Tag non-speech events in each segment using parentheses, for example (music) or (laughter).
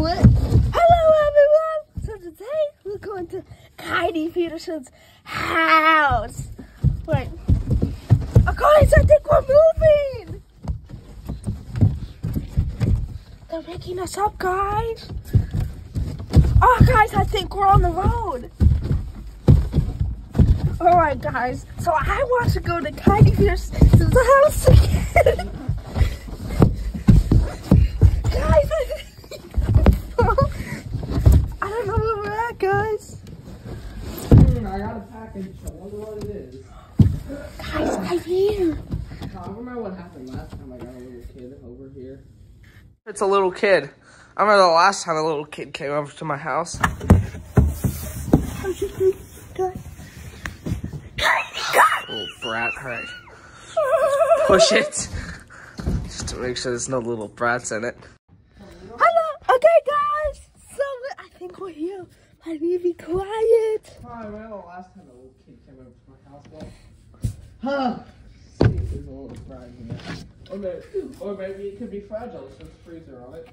Hello, everyone. So today we're going to Coyote Peterson's house. Wait. Oh, guys, I think we're moving. They're waking us up, guys. Oh, guys, I think we're on the road. All right, guys. So I want to go to Coyote Peterson's house again. (laughs) guys, I don't know where we're at, guys. Hmm, I got. I wonder what it is. Guys, I'm here. I remember what happened last time I got a little kid over here. It's a little kid. I remember the last time a little kid came over to my house. How's your food, guys? Little brat, alright. Push it. Just to make sure there's no little brats in it. Hello. Okay, guys. So I think we're here. I need to be quiet. Oh, I remember the last time a little kid came over to my house. Well, huh. See, there's a little bride here. Or oh, maybe, or oh, maybe it could be fragile. There's a freezer on it.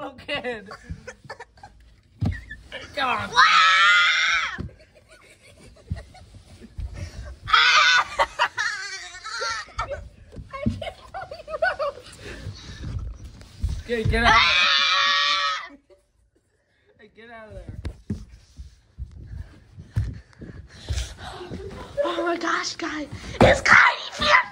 Little kid. (laughs) Come on. Get, get out. Ah! hey, get out of there. Oh my gosh, guys. It's Coyote.